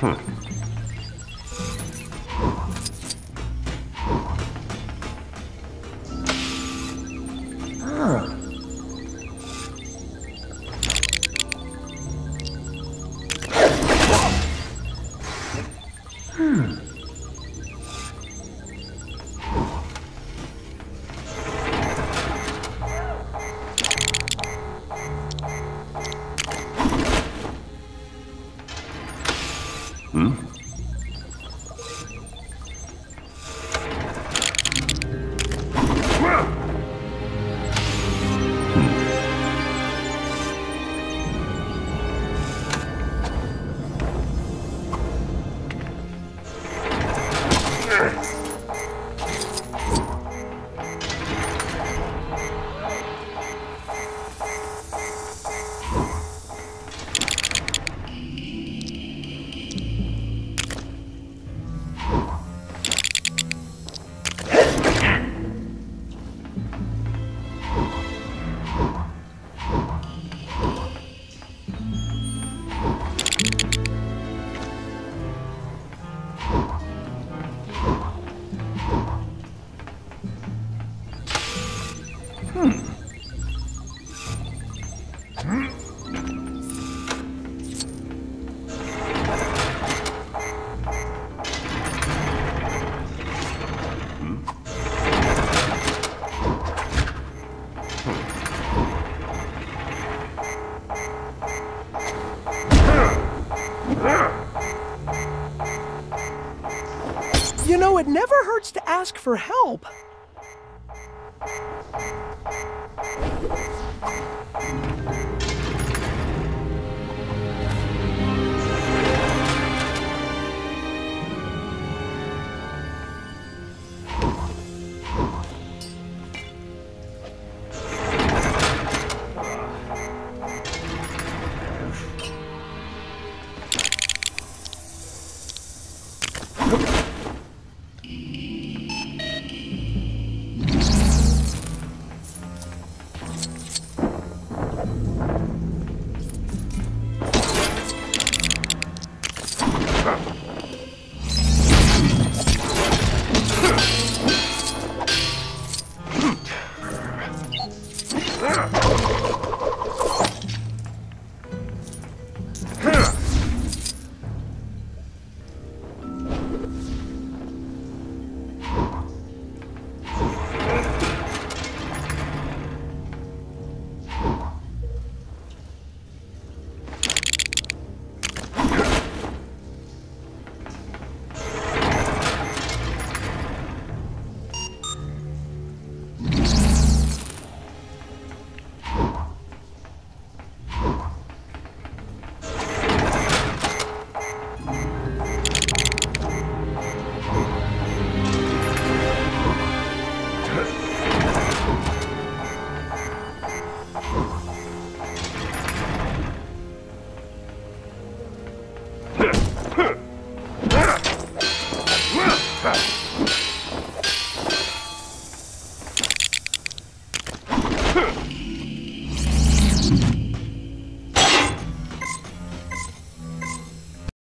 哼 Hmm? You know, it never hurts to ask for help. Huh.